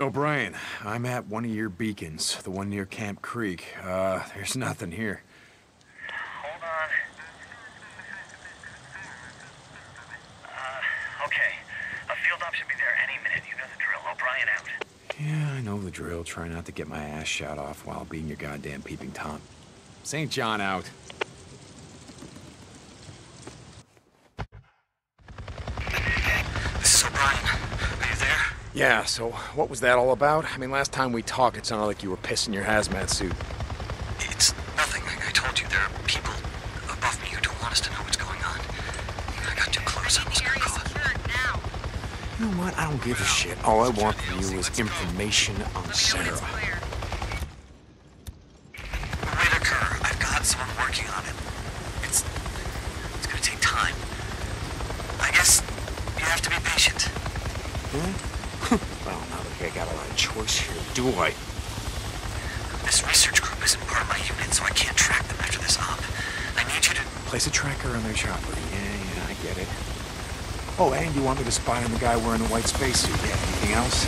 O'Brien, I'm at one of your beacons, the one near Camp Creek. Uh, there's nothing here. Hold on. Uh, okay. A field op should be there any minute. You know the drill. O'Brien out. Yeah, I know the drill. Try not to get my ass shot off while being your goddamn peeping Tom. St. John out. This is O'Brien. Are you there? Yeah, so what was that all about? I mean, last time we talked, it sounded like you were pissing your hazmat suit. It's nothing. I, I told you there are people above me who don't want us to know what's going on. I got too close. I almost got caught. You know what? I don't give a shit. All I want from you is information on Sarah. Whitaker, I've got someone working on it. It's it's gonna take time. I guess you have to be patient. Hmm? Well, not like I got a lot of choice here, do I? This research group isn't part of my unit, so I can't track them after this op. I need you to. Place a tracker on their chopper. Yeah, yeah, I get it. Oh, and you want me to spy on the guy wearing the white spacesuit? Yeah, anything else?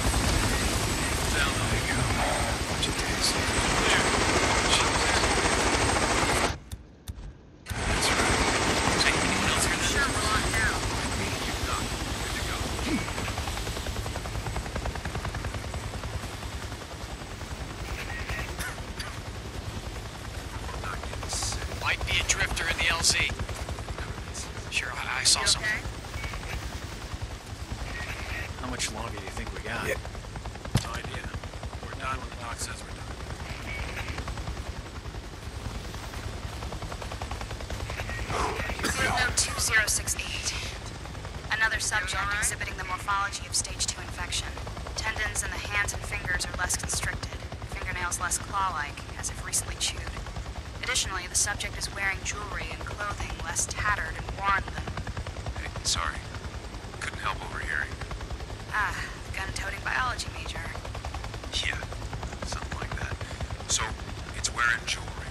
There you go. Bunch of tits. That's right. Might be a drifter in the LZ. Sure, I, I saw some. How much longer do you think we got? Yeah. No idea. We're done when the doc says we're done. Field note 2068. Another subject exhibiting the morphology of stage 2 infection. Tendons in the hands and fingers are less constricted, fingernails less claw-like, as if recently chewed. Additionally, the subject is wearing jewelry and clothing less tattered and worn than... Hey, sorry. Couldn't help overhearing. Ah, the gun-toting biology major. Yeah, something like that. So, it's wearing jewelry.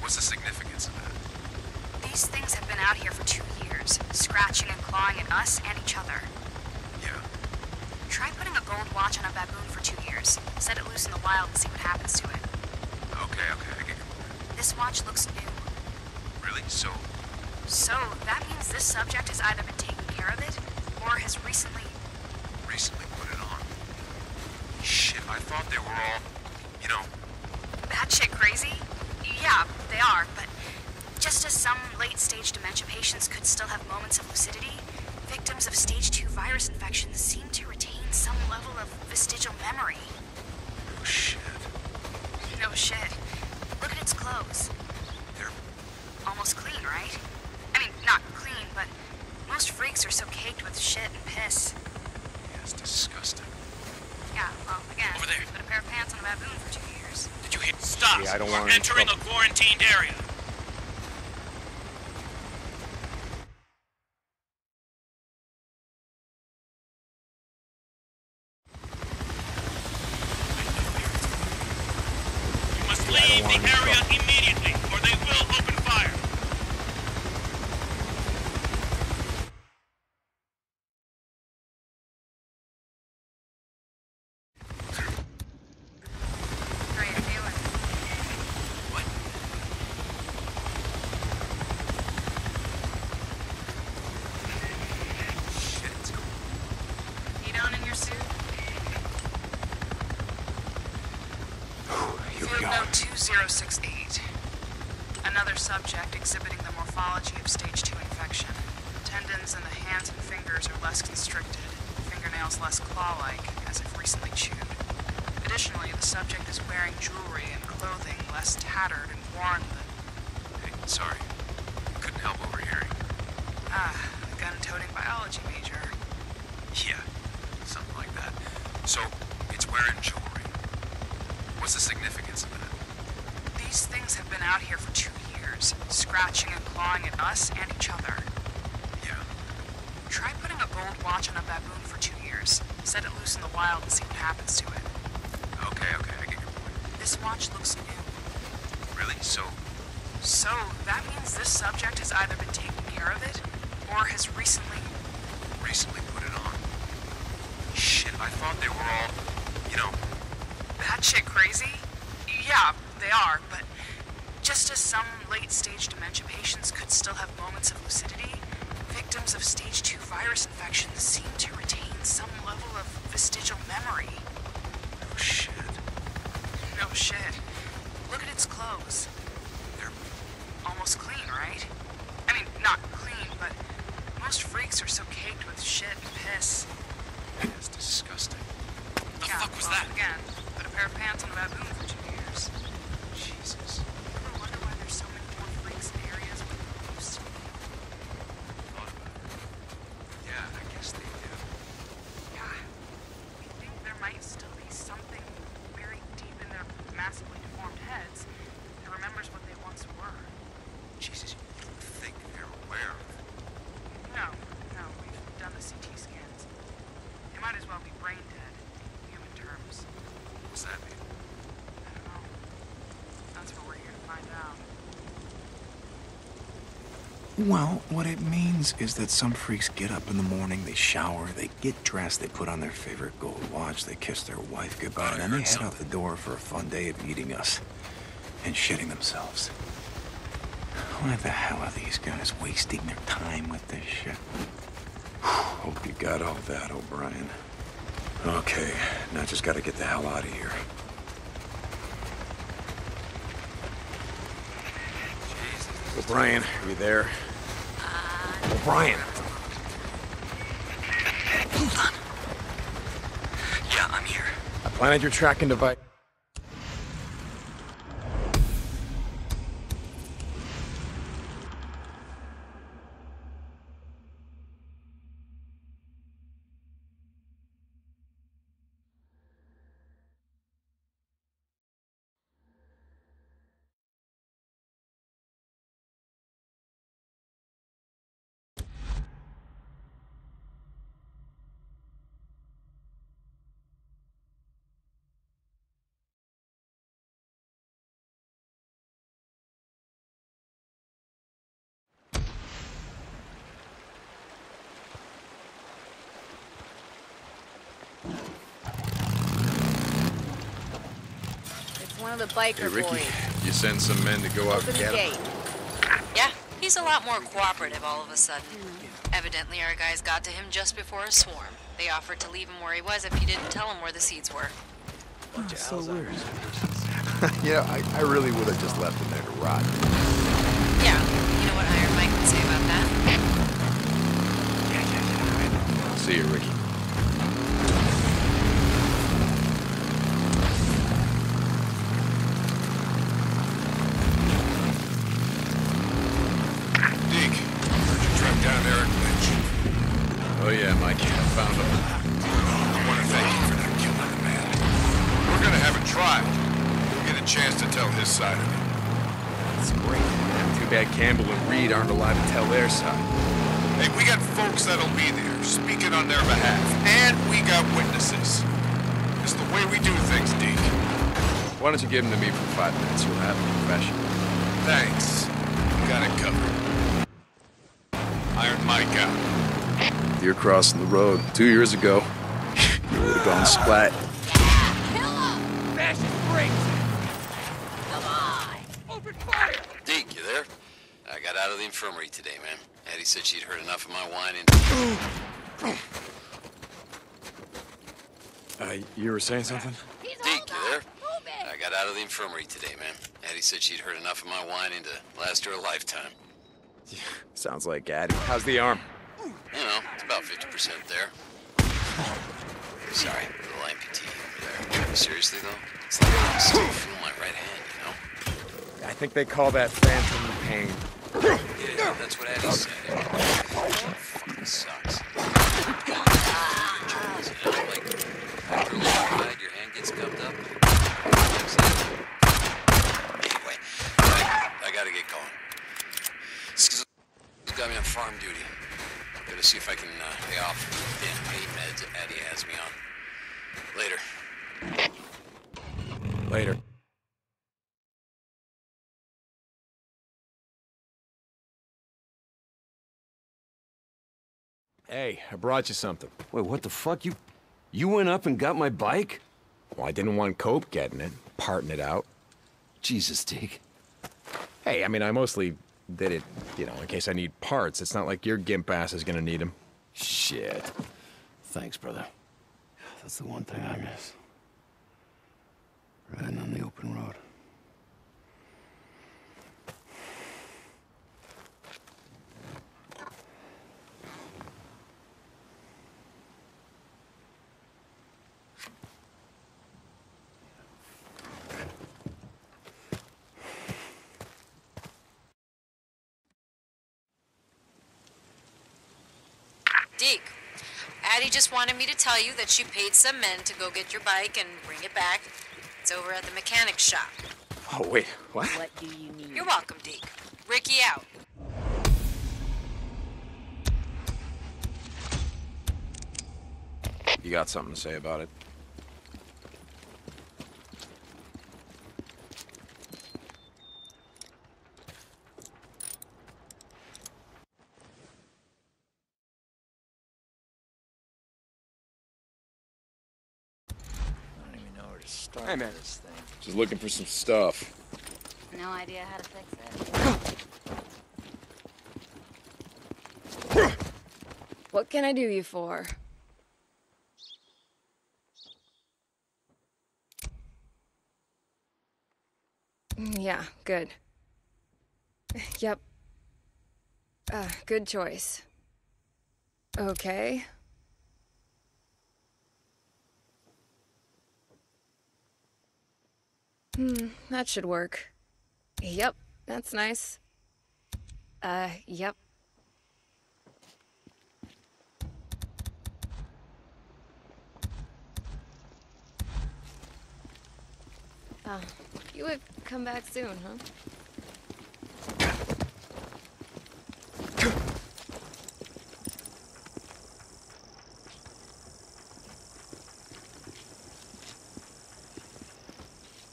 What's the significance of that? These things have been out here for two years, scratching and clawing at us and each other. Yeah. Try putting a gold watch on a baboon for two years. Set it loose in the wild and see what happens to it. Okay, okay, I get point. This watch looks new. Really? So, So, that means this subject has either been taking care of it, or has recently... recently put it on. Shit, I thought they were all, you know, Batshit crazy? Yeah, they are, but just as some late-stage dementia patients could still have moments of lucidity, victims of stage 2 virus infections seem to retain some level of vestigial memory. oh shit. No shit. Look at its clothes. They're, Almost clean, right? I mean, not clean, but most freaks are so caked with shit and piss. yeah, it's disgusting. Yeah, well, again, Over there. put a pair of pants on a baboon for two years. Did you hit? Stop! Yeah, I don't We're want any entering trouble. a quarantined area. You must leave want the any area trouble. immediately, or they will open fire. How are you feeling? What? Shit, it's cool. Heat on in your suit? Here we Field go. note 2068. Another subject exhibiting the morphology of stage 2 infection. Tendons in the hands and fingers are less constricted, fingernails less claw-like, as if recently chewed. Additionally, the subject is wearing jewelry and clothing less tattered and worn than... Hey, sorry. Couldn't help overhearing. Ah, the gun-toting biology major. Yeah, something like that. So, it's wearing jewelry. What's the significance of that? Have been out here for two years, scratching and clawing at us and each other. Yeah. Try putting a gold watch on a baboon for two years. Set it loose in the wild and see what happens to it. Okay, okay, I get your point. This watch looks new. Really? So, So, that means this subject has either been taking care of it, or has recently... recently put it on. Shit, I thought they were all, You know, That shit crazy? Yeah, they are, but just as some late stage dementia patients could still have moments of lucidity, victims of stage 2 virus infections seem to retain some level of vestigial memory. oh shit. No shit. Look at its clothes. They're Almost clean, right? I mean, not clean, but most freaks are so caked with shit and piss. That's disgusting. What The yeah, fuck was well, that? Again, put a pair of pants on a baboon for two years. Jesus. Ever wonder why there's so many more freaks in areas where there used to be? Thought about it. Yeah, I guess they do. Yeah. We think there might still be something buried deep in their massively deformed heads that remembers what they once were. Jesus, you don't think they're aware of it. No, no, we've done the CT scans. They might as well be brain dead, in human terms. What's that mean? I don't know. That's what we're here to find out. Well, what means is that some freaks get up in the morning, they shower, they get dressed, they put on their favorite gold watch, they kiss their wife goodbye, and then they head out the door for a fun day of eating us and shitting themselves. Why the hell are these guys wasting their time with this shit? Hope you got all that, O'Brien. Okay, now just gotta get the hell out of here. O'Brien, are you there? O'Brien! Yeah, I'm here. I planted your tracking device. One of the biker Hey, Rikki, boys. you send some men to go out Open and the get gate. him? Yeah, he's a lot more cooperative all of a sudden. Evidently, our guys got to him just before a swarm. They offered to leave him where he was if he didn't tell them where the seeds were. Ah, so weird. yeah, I, I really would have just left him there to rot. Yeah, you know what Iron Mike would say about that? Yeah, yeah, yeah. See you, Rikki. Deke, heard you tracked down Eric Lynch. Oh yeah, Mike, I found him. I want to thank you for not killing the man. We're gonna have a trial. You'll get a chance to tell his side of it. That's great. Too bad Campbell and Reed aren't alive to tell their side. Hey, we got folks that'll be there, speaking on their behalf. And we got witnesses. It's the way we do things, Deke. Why don't you give him to me for five minutes? You'll have a confession. Thanks. Got it covered. Iron Mike out. Deer crossing the road two years ago. you would have gone splat. Deke, you there? I got out of the infirmary today, man. Addie said she'd heard enough of my whining. Uh, you were saying something? Deke, you there? I got out of the infirmary today, man. Addie said she'd heard enough of my whining to last her a lifetime. Sounds like Addie. How's the arm? You know, it's about 50% there. Sorry, little amputee over there. Seriously, though? It's like I still feel my right hand, you know? I think they call that phantom pain. Yeah, that's what Addie said. fucking sucks. You know, like, after a long ride, your hand gets gummed up. Anyway, I, I gotta get going. Skizzo got me on farm duty. Gotta see if I can uh, pay off damn pain meds that Addie has me on. Later. Later. Hey, I brought you something. Wait, what the fuck? You you went up and got my bike? Well, I didn't want Cope getting it, parting it out. Jesus, Deke. Hey, I mean, I mostly did it, you know, in case I need parts. It's not like your gimp ass is gonna need them. Shit. Thanks, brother. That's the one thing I miss. Riding on the open road. Deke, Addie just wanted me to tell you that she paid some men to go get your bike and bring it back. It's over at the mechanic's shop. Oh, wait, what? What do you need? You're welcome, Deke. Rikki out. You got something to say about it? I don't even know where to start Hey, man. with this thing. Just looking for some stuff. No idea how to fix it. What can I do you for? Yeah, good. Yep. Uh, good choice. Okay. Hmm, that should work. Yep, that's nice. Uh, yep. Oh, you would come back soon, huh?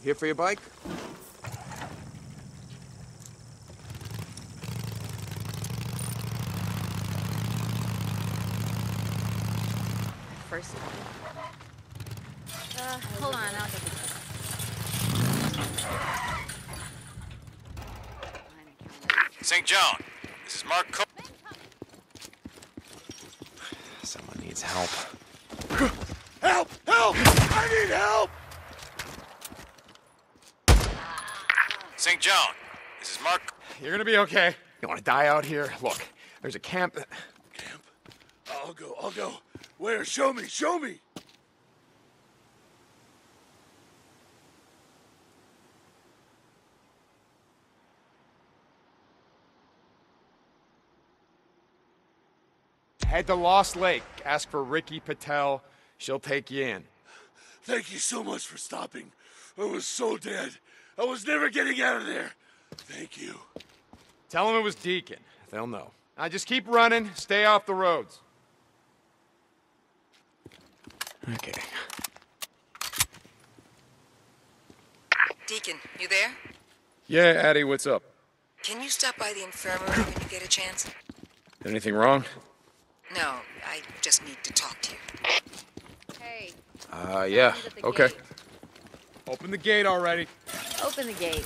Here for your bike? First. Uh, hold on, I'll get the St. John, this is Mark Co- Someone needs help. Help! Help! I need help! St. John, this is Mark. You're gonna be okay. You wanna die out here? Look, there's a camp. that- Camp. I'll go, I'll go. Where? Show me, show me! Head to Lost Lake. Ask for Rikki Patel. She'll take you in. Thank you so much for stopping. I was so dead. I was never getting out of there. Thank you. Tell them it was Deacon. They'll know. Now just keep running. Stay off the roads. Okay. Deacon, you there? Yeah, Addie, what's up? Can you stop by the infirmary when you get a chance? Anything wrong? No, I just need to talk to you. Hey, Uh, yeah. Someone's at the Okay. gate. Open the gate already. open the gate.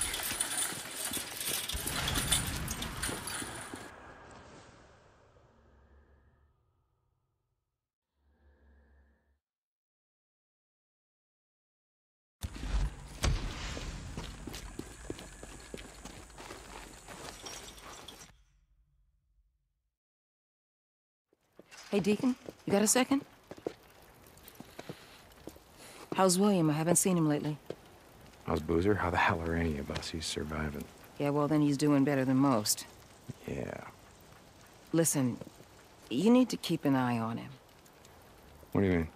Hey, Deacon, you got a second? How's William? I haven't seen him lately. How's Boozer? How the hell are any of us? He's surviving. Yeah, well, then he's doing better than most. Yeah. Listen, you need to keep an eye on him. What do you mean?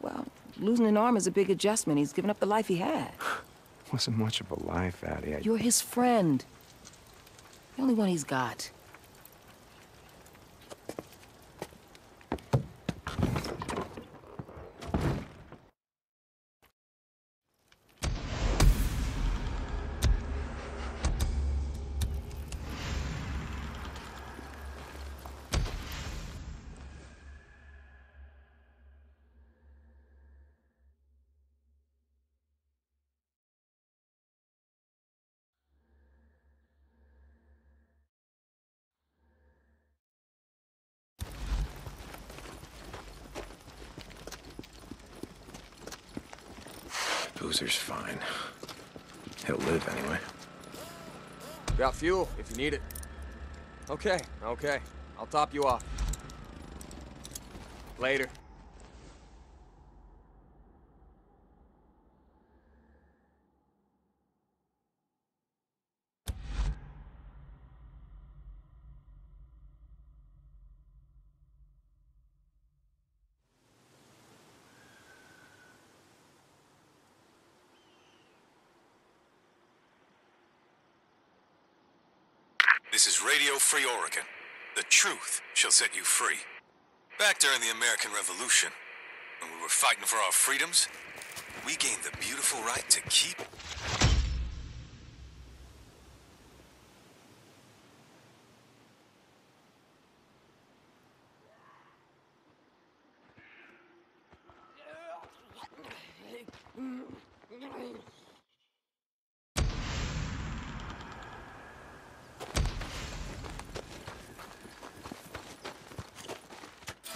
Well, losing an arm is a big adjustment. He's given up the life he had. Wasn't much of a life, Addie. I... You're his friend. The only one he's got. Boozer's fine. He'll live anyway. Got fuel, if you need it. Okay, okay. I'll top you off. Later. This is Radio Free Oregon. The truth shall set you free. Back during the American Revolution, when we were fighting for our freedoms, we gained the beautiful right to keep.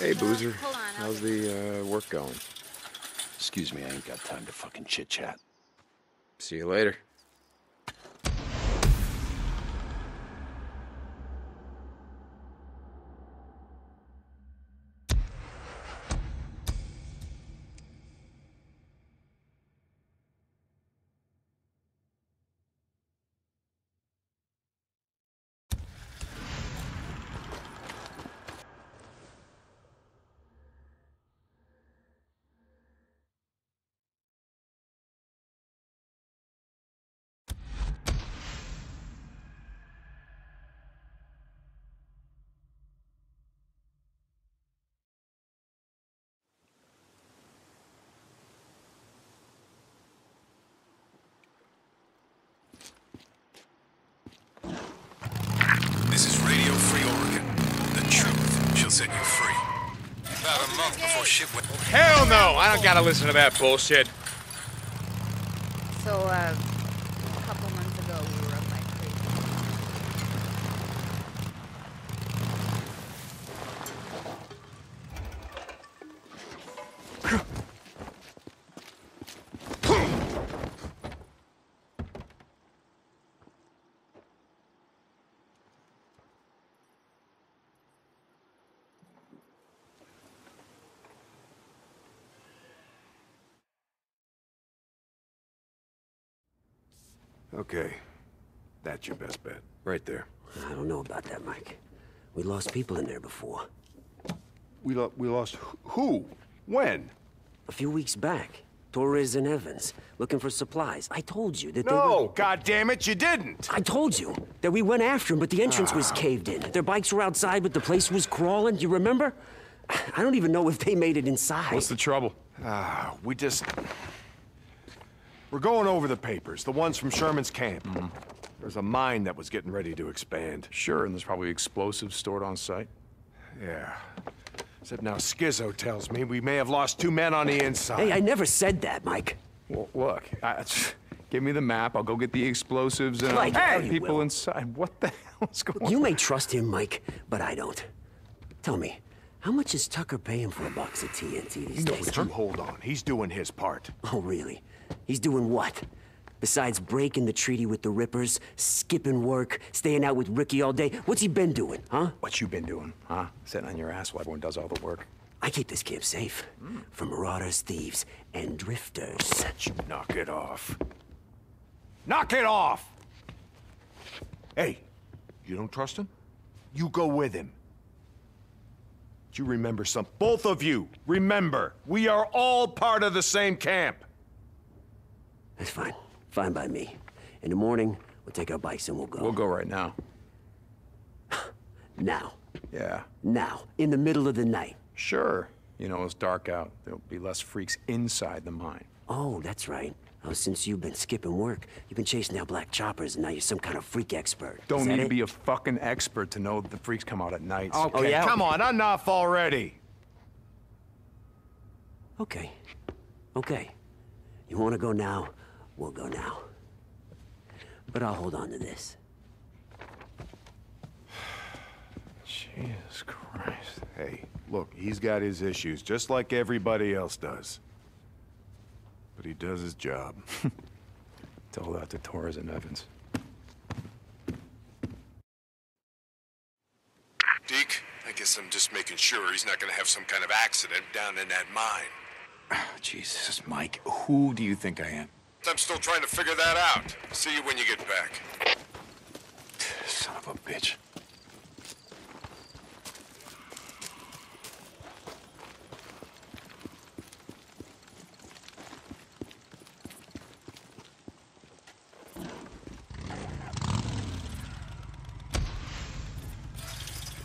Hey, Boozer. How's the uh, work going? Excuse me, I ain't got time to fucking chit chat. See you later. This is Radio Free Oregon. The truth shall set you free. About went. Hell no! I don't gotta listen to that bullshit. So, uh, a couple months ago, we were up by Creek. Okay. That's your best bet. Right there. I don't know about that, Mike. We lost people in there before. We, lo we lost who? When? A few weeks back. Torres and Evans, looking for supplies. I told you that they No, were... God damn it, you didn't! I told you that we went after them, but the entrance was Ah. caved in. Their bikes were outside, but the place was crawling. Do you remember? I don't even know if they made it inside. What's the trouble? Ah, we just... We're going over the papers, the ones from Sherman's camp. There's a mine that was getting ready to expand. Sure, and there's probably explosives stored on site. Yeah. Except now Skizzo tells me we may have lost two men on the inside. Hey, I never said that, Mike. Well, look, I, give me the map. I'll go get the explosives and Like, I'll hey! put people inside. What the hell's going You on? You may trust him, Mike, but I don't. Tell me, how much is Tucker paying for a box of TNT these No, days? but you hold on. He's doing his part. Oh, really? He's doing what? Besides breaking the treaty with the Rippers, skipping work, staying out with Rikki all day, what's he been doing, huh? What you been doing, huh? Sitting on your ass while everyone does all the work. I keep this camp safe from marauders, thieves, and drifters. You knock it off. Knock it off! Hey, you don't trust him? You go with him. Do you remember something? Both of you, remember, we are all part of the same camp. That's fine. Fine by me. In the morning, we'll take our bikes and we'll go. We'll go right now. Now. Yeah. Now. In the middle of the night. Sure. You know, it's dark out. There'll be less freaks inside the mine. Oh, that's right. Oh, since you've been skipping work, you've been chasing out black choppers, and now you're some kind of freak expert. Don't that need to be a fucking expert to know that the freaks come out at night. Okay, Oh, yeah? come on, enough already. Okay. Okay. You want to go now? We'll go now. But I'll hold on to this. Jesus Christ. Hey, look, he's got his issues, just like everybody else does. But he does his job. Tell that to Torres and Evans. Deke, I guess I'm just making sure he's not gonna have some kind of accident down in that mine. Oh, Jesus, Mike, who do you think I am? I'm still trying to figure that out. See you when you get back. Son of a bitch.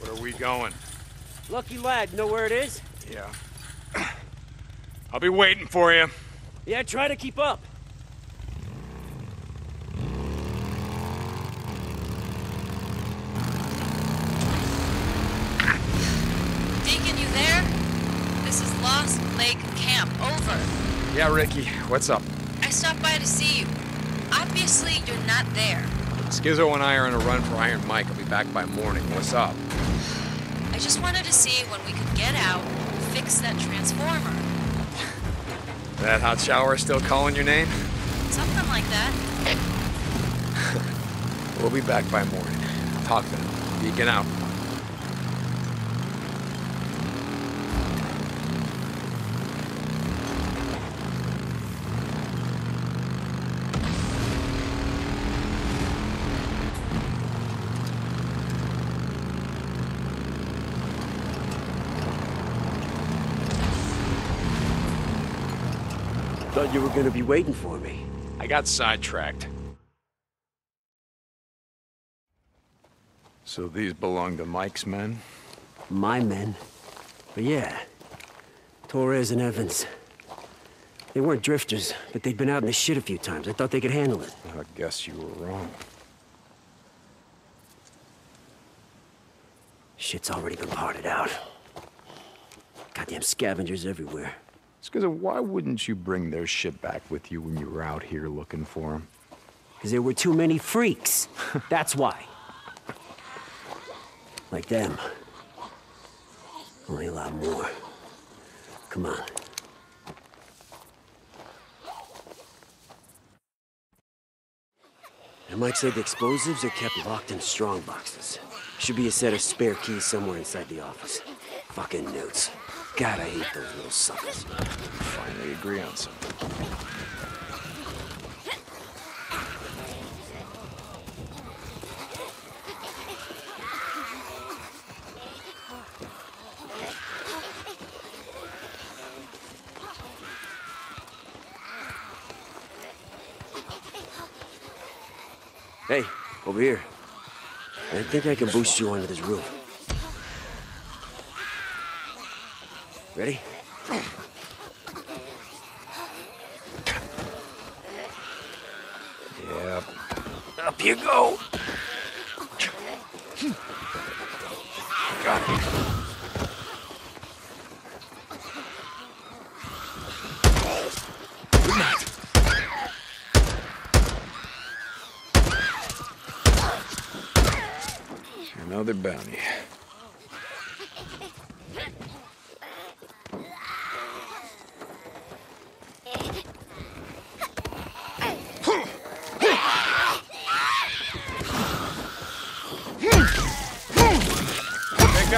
Where are we going? Lucky lad, know where it is? Yeah. I'll be waiting for you. Yeah, try to keep up. Deacon, you there? This is Lost Lake Camp. Over. Yeah, Rikki, what's up? I stopped by to see you. Obviously, you're not there. Skizzo and I are on a run for Iron Mike. I'll be back by morning. What's up? I just wanted to see when we could get out, and fix that transformer. That hot shower still calling your name? Something like that. We'll be back by morning. Talk then. Deacon out. Thought you were gonna be waiting for me. I got sidetracked. So these belong to Mike's men? My men. But yeah, Torres and Evans. They weren't drifters, but they'd been out in the shit a few times. I thought they could handle it. I guess you were wrong. Shit's already been parted out. Goddamn scavengers everywhere. Skizzo, why wouldn't you bring their shit back with you when you were out here looking for them? Because there were too many freaks. That's why. Like them. Only a lot more. Come on. And Mike said the explosives are kept locked in strong boxes. Should be a set of spare keys somewhere inside the office. Fucking notes. God, I hate those little suckers. Finally agree on something. Hey, over here. I think I can boost you onto this roof. Ready? Yep. Up you go! Got it. Another bounty.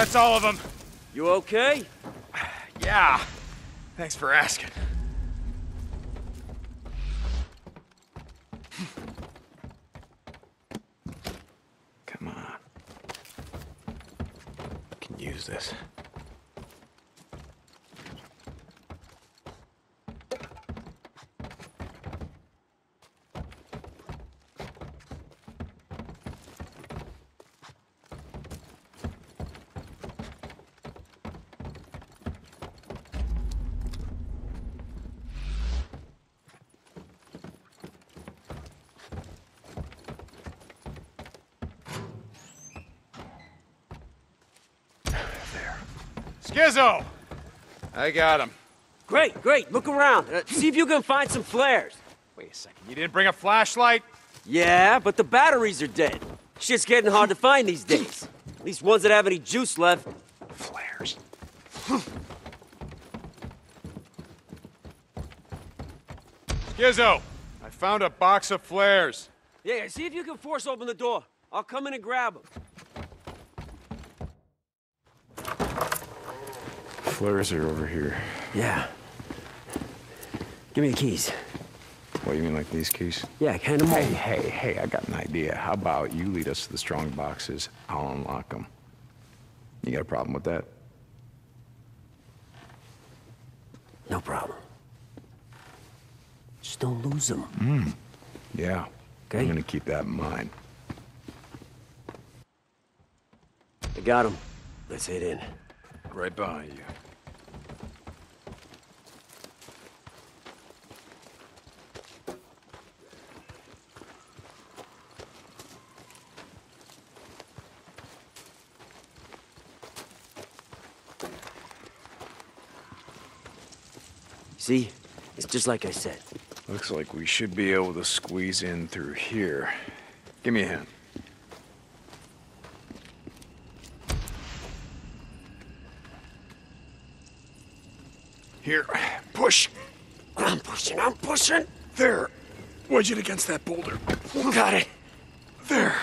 That's all of them. You okay? Yeah. Thanks for asking. Come on. Can use this. Skizzo! I got him. Great, great. Look around. Uh, see if you can find some flares. Wait a second, you didn't bring a flashlight? Yeah, but the batteries are dead. Shit's getting hard to find these days. At least ones that have any juice left. Flares. Skizzo, I found a box of flares. Yeah, see if you can force open the door. I'll come in and grab them. Flares are over here. Yeah. Give me the keys. What, do you mean like these keys? Yeah, hand them Hey, over. hey, hey, I got an idea. How about you lead us to the strong boxes? I'll unlock them. You got a problem with that? No problem. Just don't lose them. Hmm. Yeah. Okay. I'm gonna keep that in mind. I got them. Let's head in. Right behind you. See? It's just like I said. Looks like we should be able to squeeze in through here. Give me a hand. Here, push. I'm pushing, I'm pushing. There. Wedge it against that boulder. Got it. There.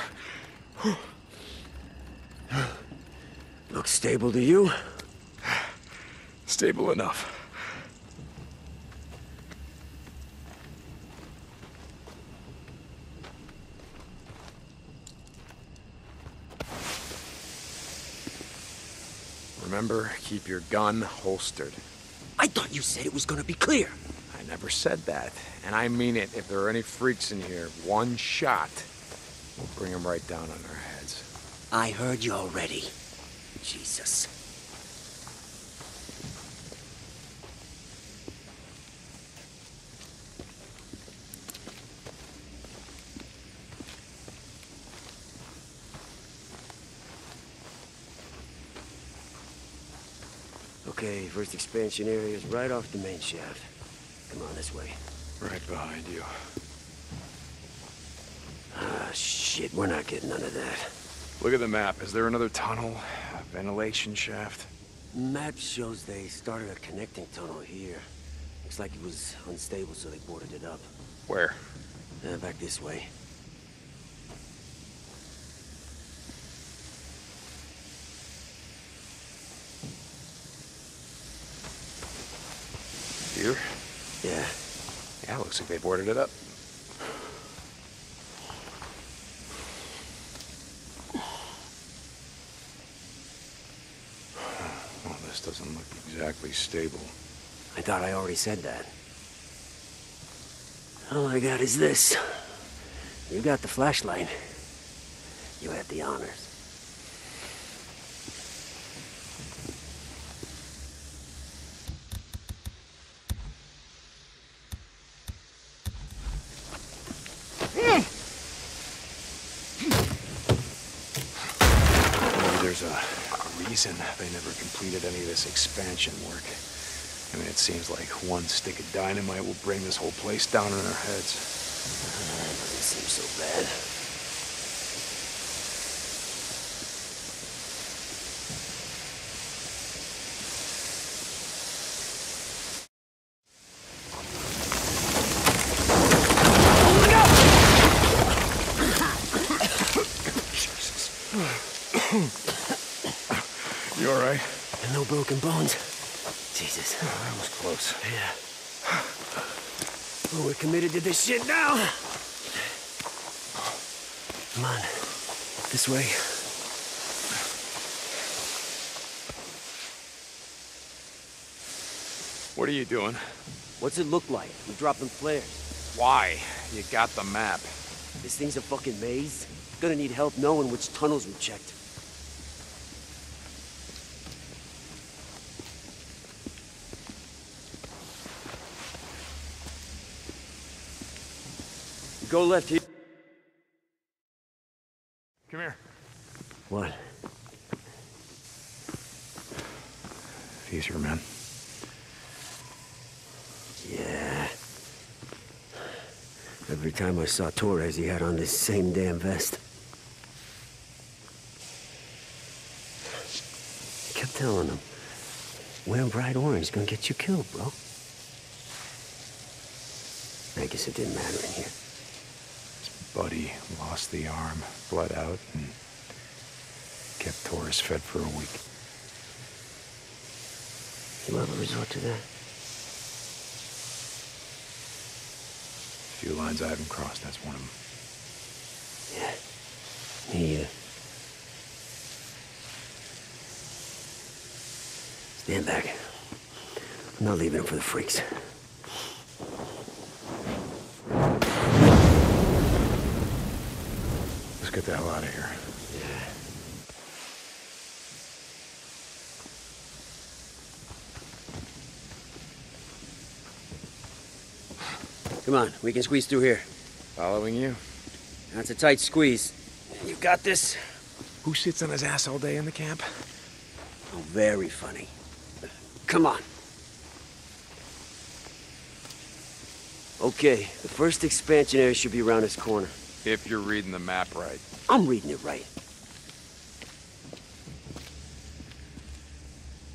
Looks stable to you? Stable enough. Remember, keep your gun holstered. I thought you said it was gonna be clear. I never said that. And I mean it. If there are any freaks in here, one shot will bring them right down on their heads. I heard you already. Jesus. Okay, first expansion area is right off the main shaft. Come on this way. Right behind you. Ah, shit, we're not getting none of that. Look at the map. Is there another tunnel? A ventilation shaft? Map shows they started a connecting tunnel here. Looks like it was unstable, so they boarded it up. Where? Uh, back this way. Here? Yeah. Yeah, looks like they boarded it up. Well, this doesn't look exactly stable. I thought I already said that. All I got is this. You got the flashlight. You had the honors. Maybe there's a reason they never completed any of this expansion work. I mean, it seems like one stick of dynamite will bring this whole place down on our heads. Doesn't seem so bad. You all right? And no broken bones. Jesus. that was close. Yeah. Well, we're committed to this shit now. Come on. This way. What are you doing? What's it look like? I'm dropping flares. Why? You got the map. This thing's a fucking maze. Gonna need help knowing which tunnels we checked. Go left here. Come here. What? Easier, man. Yeah. Every time I saw Torres, he had on this same damn vest. I kept telling him, wearing bright orange gonna get you killed, bro. I guess it didn't matter in here. Buddy lost the arm, bled out, and kept Torres fed for a week. You ever resort to that? A few lines I haven't crossed, that's one of them. Yeah. Me either. Stand back. I'm not leaving him for the freaks. Get the hell out of here. Yeah. Come on, we can squeeze through here. Following you. That's a tight squeeze. You got this? Who sits on his ass all day in the camp? Oh, very funny. Come on. Okay, the first expansion area should be around this corner. If you're reading the map right. I'm reading it right.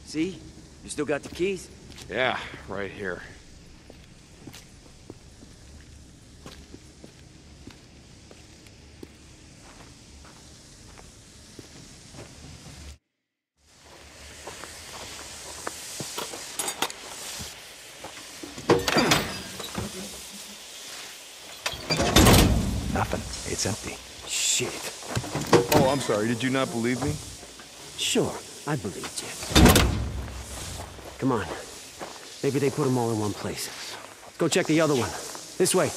See? You still got the keys? Yeah, right here. Nothing. It's empty. Shit. Oh, I'm sorry. Did you not believe me? Sure, I believed you. Come on. Maybe they put them all in one place. Go check the other one. This way.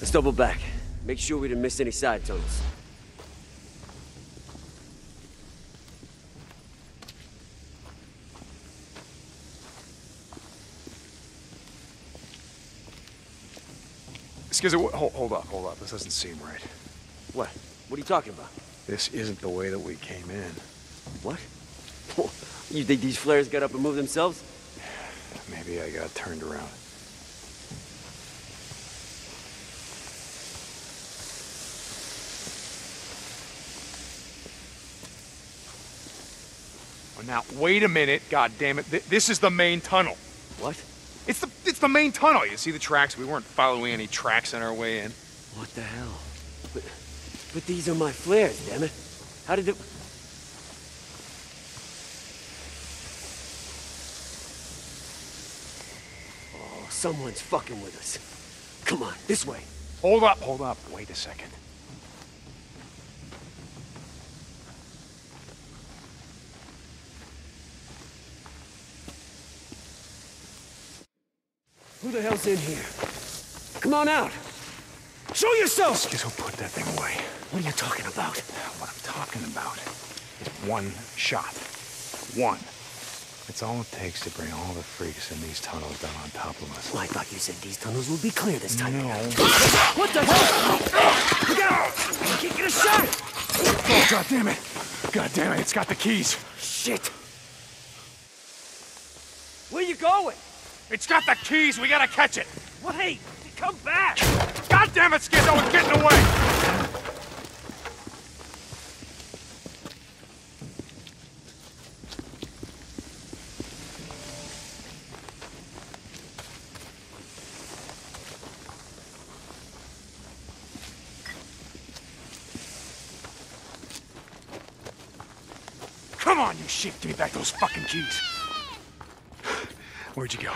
Let's double back. Make sure we didn't miss any side tunnels. Excuse me. Hold, hold up, hold up. This doesn't seem right. What? What are you talking about? This isn't the way that we came in. What? You think these flares got up and moved themselves? Maybe I got turned around. Now, wait a minute. God damn it. Th this is the main tunnel. What? It's the it's the main tunnel. You see the tracks? We weren't following any tracks on our way in. What the hell? But, but these are my flares, damn it. How did it... Oh, someone's fucking with us. Come on, this way. Hold up, hold up. Wait a second. The hell's in here? Come on out. Show yourself! Skizzo, put that thing away. What are you talking about? What I'm talking about is one shot. One. It's all it takes to bring all the freaks in these tunnels down on top of us. Well, I thought you said these tunnels would be clear this time. No. What the hell? Look out! I can't get a shot! Oh, God damn it. God damn it. It's got the keys. Shit. Where you going? It's got the keys. We gotta catch it. Wait! Come back! God damn it, Skizzo. It's getting away. Come on, you shit. Give me back those fucking keys. Where'd you go?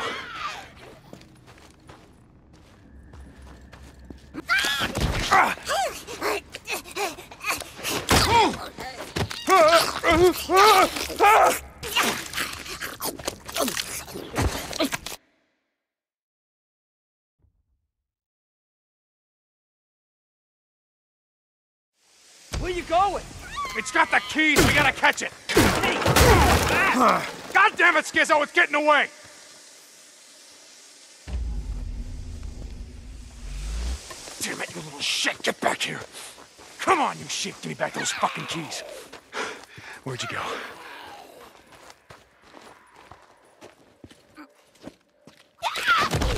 Where you going? It's got the keys. We gotta catch it. God damn it, Skizzo. It's getting away. Shit. Get back here. Come on, you shit. Give me back those fucking keys. Where'd you go?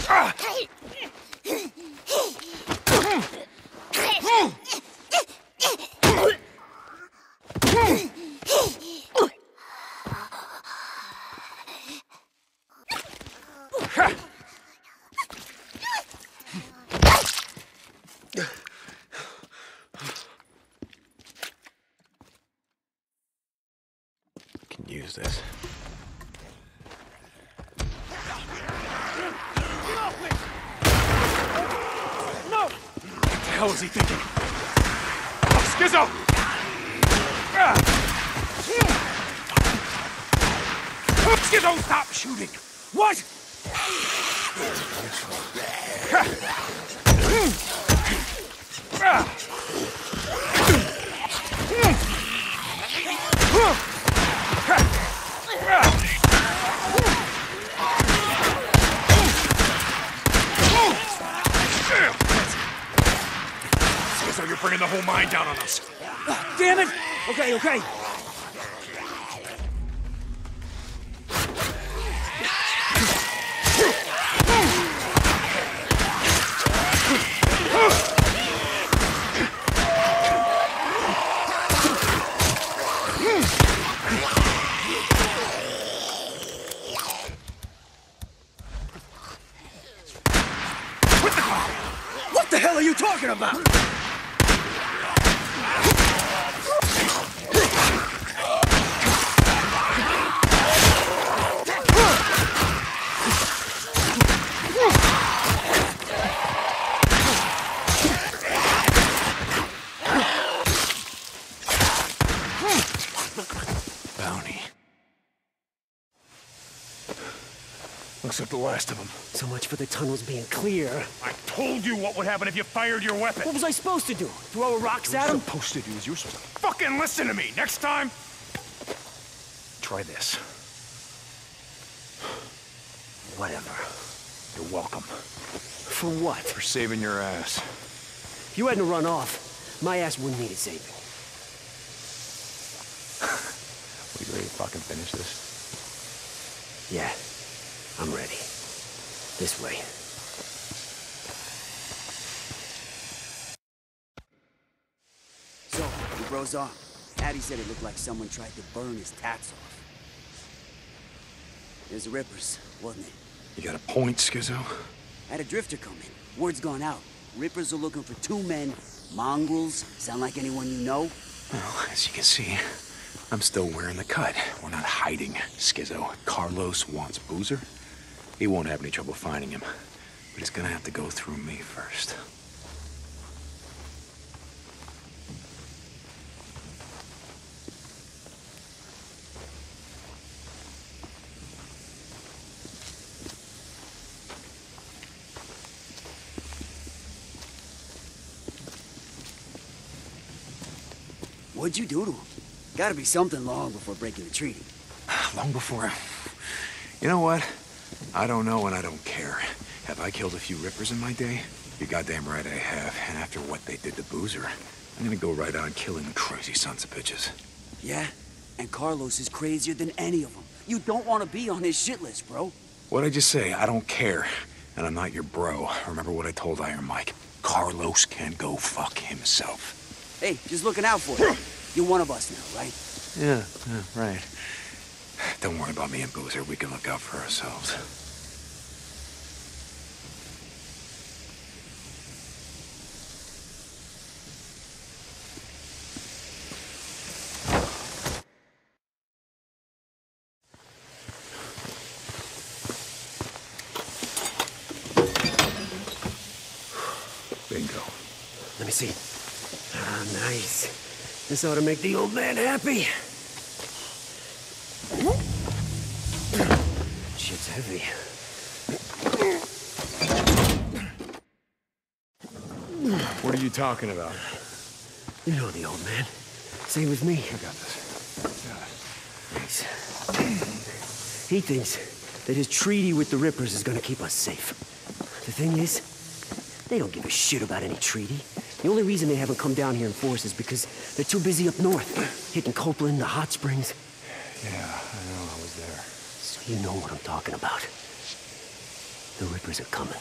Ah! Can use this. No! What the hell he thinking? Skizzo! Skizzo, stop shooting! What? Skizzo, you're bringing the whole mine down on us. Damn it! Okay, okay. What the hell are you talking about? Bounty. Looks like the last of them. So much for the tunnels being clear. I told you what would happen if you fired your weapon. What was I supposed to do? Throw rocks What at him? supposed to do is you're supposed to fucking listen to me. Next time, try this. Whatever. You're welcome. For what? For saving your ass. If you hadn't run off, my ass wouldn't need saving. We ready to fucking finish this? Yeah, I'm ready. This way. So, he bro's off. Addy said it looked like someone tried to burn his tats off. There's the Rippers, wasn't it? You got a point, Skizzo? Had a drifter come in. Word's gone out. Rippers are looking for two men. Mongrels. Sound like anyone you know? Well, as you can see, I'm still wearing the cut. We're not hiding, Skizzo. Carlos wants Boozer. He won't have any trouble finding him. But he's gonna have to go through me first. What'd you do to him? Gotta be something long before breaking the treaty. Long before. You know what? I don't know and I don't care. Have I killed a few rippers in my day? You're goddamn right I have. And after what they did to Boozer, I'm gonna go right on killing the crazy sons of bitches. Yeah? And Carlos is crazier than any of them. You don't want to be on his shit list, bro. What'd I just say? I don't care. And I'm not your bro. Remember what I told Iron Mike. Carlos can go fuck himself. Hey, just looking out for you. You're one of us now, right? Yeah, yeah, right. Don't worry about me and Boozer. We can look out for ourselves. Bingo. Let me see. Ah, nice. This ought to make the old man happy. Shit's heavy. What are you talking about? You know the old man. Same with me. I got this. Thanks. He thinks that his treaty with the Rippers is gonna keep us safe. The thing is, they don't give a shit about any treaty. The only reason they haven't come down here in force is because they're too busy up north, hitting Copeland, the hot springs. Yeah, I know. I was there. So you know what I'm talking about. The Rippers are coming.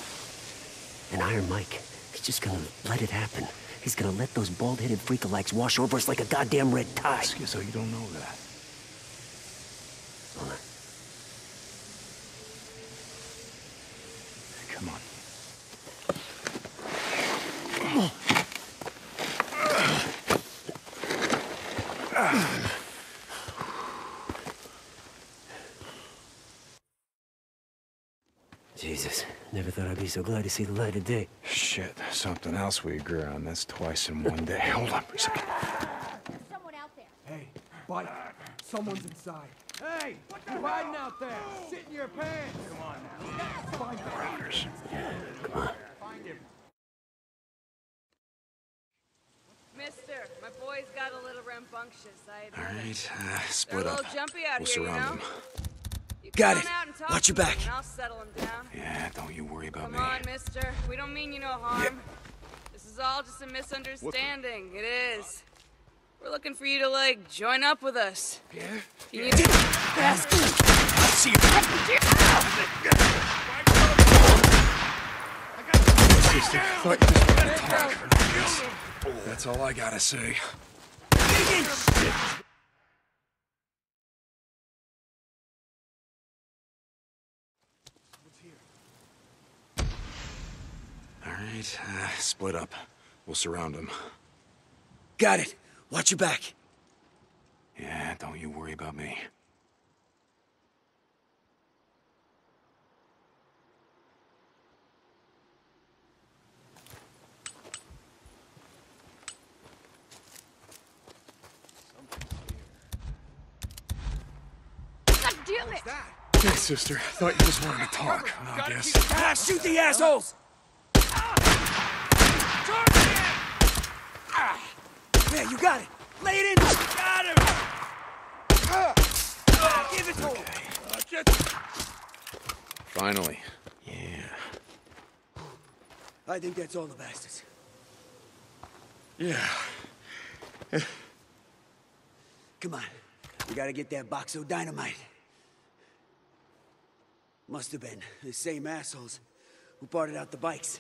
And Iron Mike, he's just gonna let it happen. He's gonna let those bald-headed freakalikes wash over us like a goddamn red tide. So you don't know that. Come on. Jesus, never thought I'd be so glad to see the light of day. Shit, something else we agree on. That's twice in one day. Hold on for a second. There's someone out there. Hey, buddy, someone's inside. Hey, what you hiding out there? Sit in your pants. Come on now. Find the Rounders. Come on. Find him. Mister, my boy's got a little rambunctious. I All admit it. right, uh, They're a split little up. jumpy out We'll here, you surround know? them. You Got it. on out and talk Watch your back. I'll settle him down. Yeah, don't you worry about Come me. on, mister. We don't mean you no harm. This is all just a misunderstanding. It is. We're looking for you to, like, join up with us. Yeah? You need to... Bastard! I see Sister, thought you just wanted to talk. That's all I gotta say. Right, uh, split up. We'll surround them. Got it. Watch your back. Yeah, don't you worry about me. God damn it! Hey, sister, thought you just wanted to talk. I guess. Ah, shoot the assholes! Yeah, you got it. Lay it in. Got him. Ah, give it to him. Finally. Yeah. I think that's all the bastards. Yeah. Come on. We gotta get that box of dynamite. Must have been the same assholes who parted out the bikes.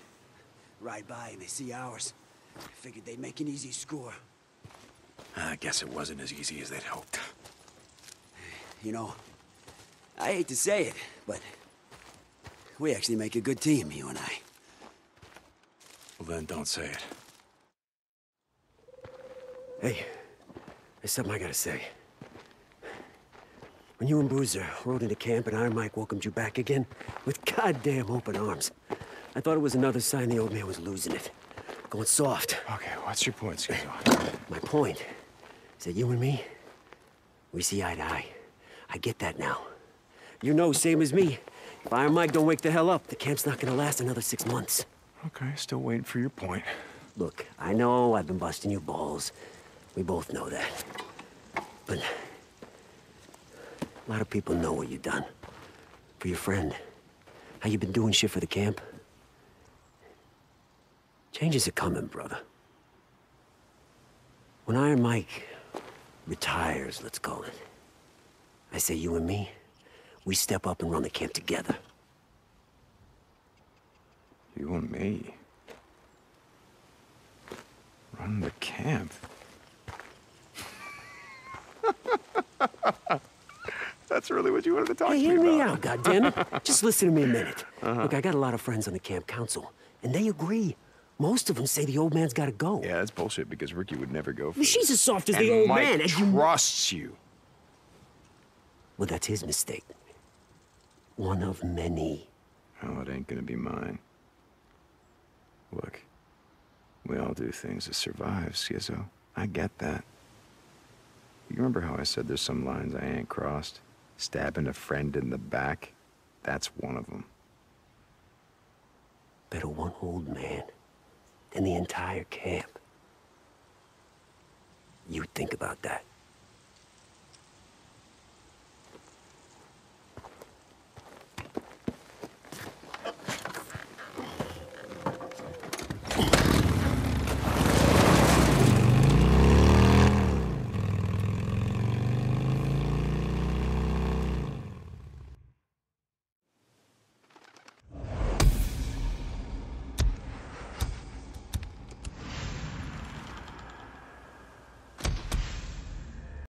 Ride by and they see ours. Figured they'd make an easy score. I guess it wasn't as easy as they'd hoped. You know, I hate to say it, but we actually make a good team, you and I. Well, then don't say it. Hey, there's something I gotta say. When you and Boozer rode into camp and Iron Mike welcomed you back again with goddamn open arms, I thought it was another sign the old man was losing it. Going soft. Okay, what's your point, Skizzo? My point is that you and me, we see eye to eye. I get that now. You know, same as me. If I Iron Mike don't wake the hell up, the camp's not gonna last another six months. Okay, still waiting for your point. Look, I know I've been busting your balls. We both know that. But a lot of people know what you've done. For your friend. How you been doing shit for the camp. Changes are coming, brother. When Iron Mike retires, let's call it, I say you and me, we step up and run the camp together. You and me. Run the camp. That's really what you wanted to talk Hey, to hear me me about. out, goddammit. Just listen to me a minute. Uh-huh. Look, I got a lot of friends on the camp council, and they agree. Most of them say the old man's gotta go. Yeah, that's bullshit because Rikki would never go for she's as soft as and the old Mike man, and trusts you. Well, that's his mistake. One of many. Oh, it ain't gonna be mine. Look, we all do things to survive, Skizzo. I get that. You remember how I said there's some lines I ain't crossed? Stabbing a friend in the back? That's one of them. Better one old man than the entire camp. You think about that.